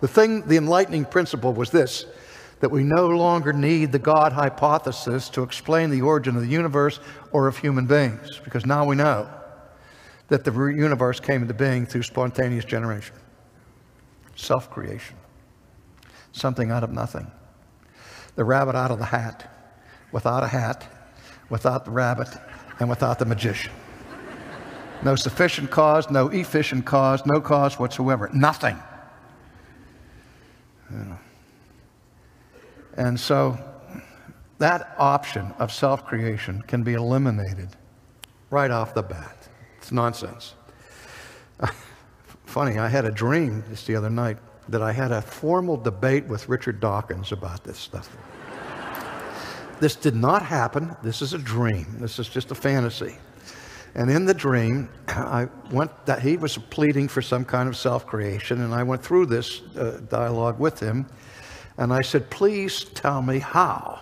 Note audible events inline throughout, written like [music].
The thing, the enlightening principle was this that we no longer need the God hypothesis to explain the origin of the universe or of human beings, because now we know that the universe came into being through spontaneous generation, self creation, something out of nothing. The rabbit out of the hat, without a hat, without the rabbit, and without the magician. No sufficient cause, no efficient cause, no cause whatsoever. Nothing. And so that option of self creation can be eliminated right off the bat. It's nonsense. [laughs] Funny, I had a dream just the other night that I had a formal debate with Richard Dawkins about this stuff. [laughs] this did not happen. This is a dream. This is just a fantasy. And in the dream, [clears throat] I went that he was pleading for some kind of self-creation, and I went through this uh, dialogue with him, and I said, "Please tell me how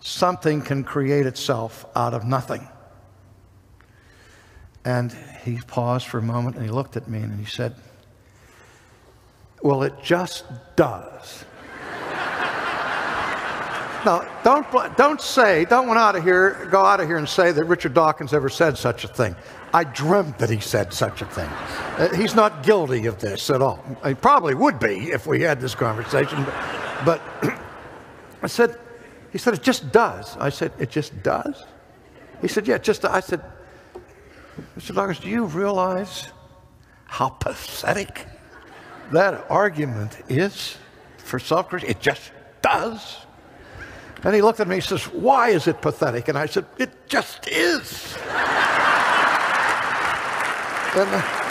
something can create itself out of nothing." And he paused for a moment, and he looked at me, and he said, "Well, it just does." Now, don't, don't say, don't went out of here, go out of here and say that Richard Dawkins ever said such a thing. I dreamt that he said such a thing. Uh, he's not guilty of this at all. He probably would be if we had this conversation. But, but [clears throat] I said, he said, it just does. I said, it just does? He said, yeah, just, I said, Mr. Dawkins, do you realize how pathetic that argument is for self It just does. And he looked at me and says, Why is it pathetic? And I said, It just is. [laughs] and, uh,